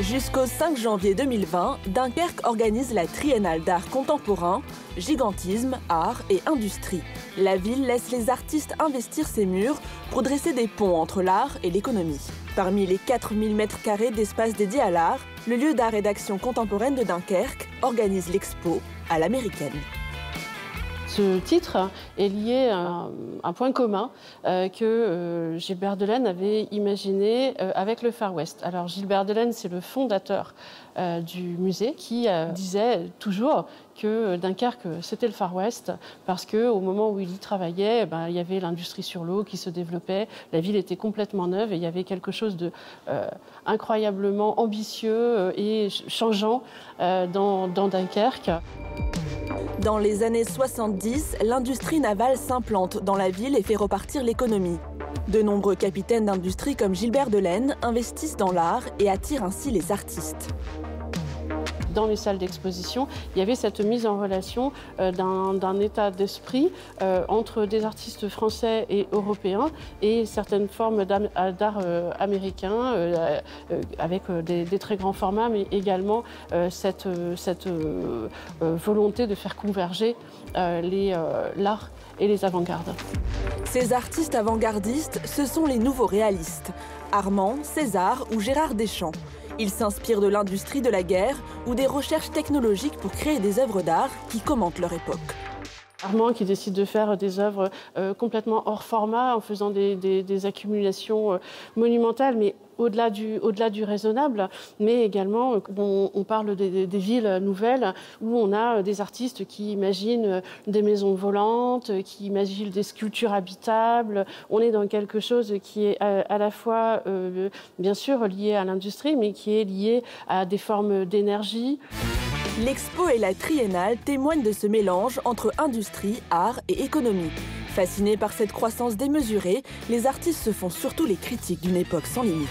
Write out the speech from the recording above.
Jusqu'au 5 janvier 2020, Dunkerque organise la Triennale d'art contemporain, gigantisme, art et industrie. La ville laisse les artistes investir ses murs pour dresser des ponts entre l'art et l'économie. Parmi les 4000 m2 d'espace dédié à l'art, le lieu d'art et d'action contemporaine de Dunkerque organise l'expo à l'américaine. Ce titre est lié à un point commun euh, que euh, Gilbert Delaine avait imaginé euh, avec le Far West. Alors Gilbert Delaine, c'est le fondateur du musée qui disait toujours que Dunkerque, c'était le Far West parce qu'au moment où il y travaillait, eh ben, il y avait l'industrie sur l'eau qui se développait, la ville était complètement neuve et il y avait quelque chose de incroyablement ambitieux et changeant dans Dunkerque. Dans les années 70, l'industrie navale s'implante dans la ville et fait repartir l'économie. De nombreux capitaines d'industrie comme Gilbert Delaine investissent dans l'art et attirent ainsi les artistes dans les salles d'exposition, il y avait cette mise en relation euh, d'un état d'esprit euh, entre des artistes français et européens et certaines formes d'art euh, américain avec des, très grands formats, mais également cette, cette volonté de faire converger l'art et les avant-gardes. Ces artistes avant-gardistes, ce sont les nouveaux réalistes, Armand, César ou Gérard Deschamps. Ils s'inspirent de l'industrie de la guerre ou des recherches technologiques pour créer des œuvres d'art qui commentent leur époque. Armand qui décide de faire des œuvres euh, complètement hors format en faisant des, accumulations euh, monumentales, mais au-delà du, raisonnable, mais également euh, on, parle des, villes nouvelles où on a des artistes qui imaginent des maisons volantes, qui imaginent des sculptures habitables. On est dans quelque chose qui est à, la fois bien sûr lié à l'industrie, mais qui est lié à des formes d'énergie. L'expo et la triennale témoignent de ce mélange entre industrie, art et économie. Fascinés par cette croissance démesurée, les artistes se font surtout les critiques d'une époque sans limite.